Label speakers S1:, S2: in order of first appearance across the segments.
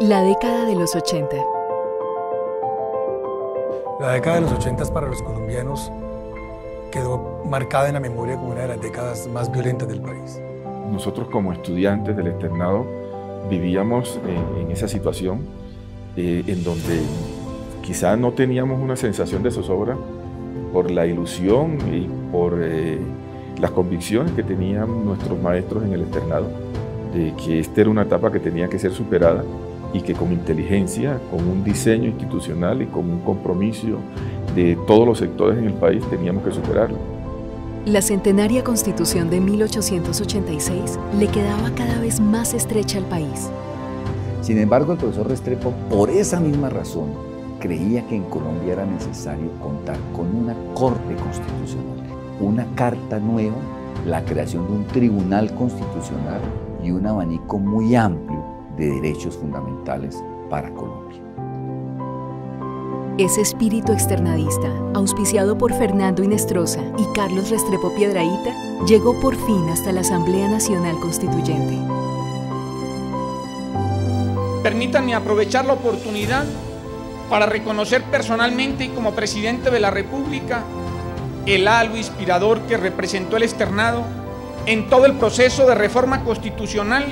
S1: La década de los 80.
S2: La década de los 80 para los colombianos quedó marcada en la memoria como una de las décadas más violentas del país.
S3: Nosotros como estudiantes del externado vivíamos en esa situación eh, en donde quizá no teníamos una sensación de zozobra por la ilusión y por eh, las convicciones que tenían nuestros maestros en el externado, de que esta era una etapa que tenía que ser superada y que con inteligencia, con un diseño institucional y con un compromiso de todos los sectores en el país teníamos que superarlo.
S1: La centenaria constitución de 1886 le quedaba cada vez más estrecha al país.
S4: Sin embargo, el profesor Restrepo, por esa misma razón, creía que en Colombia era necesario contar con una corte constitucional, una carta nueva, la creación de un tribunal constitucional y un abanico muy amplio de derechos fundamentales para Colombia.
S1: Ese espíritu externadista, auspiciado por Fernando Inestrosa y Carlos Restrepo Piedraíta, llegó por fin hasta la Asamblea Nacional Constituyente.
S5: Permítanme aprovechar la oportunidad para reconocer personalmente y como presidente de la República el halo inspirador que representó el externado en todo el proceso de reforma constitucional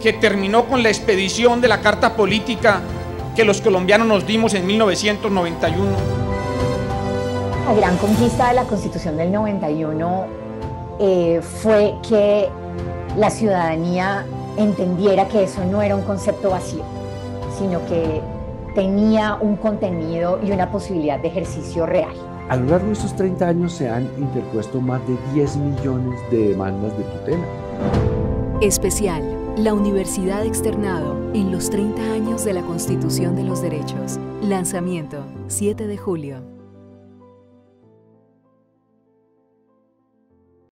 S5: que terminó con la expedición de la Carta Política que los colombianos nos dimos en 1991.
S6: La gran conquista de la Constitución del 91 eh, fue que la ciudadanía entendiera que eso no era un concepto vacío, sino que tenía un contenido y una posibilidad de ejercicio real.
S7: A lo largo de estos 30 años se han interpuesto más de 10 millones de demandas de tutela.
S1: Especial, la Universidad Externado en los 30 años de la Constitución de los Derechos. Lanzamiento, 7 de julio.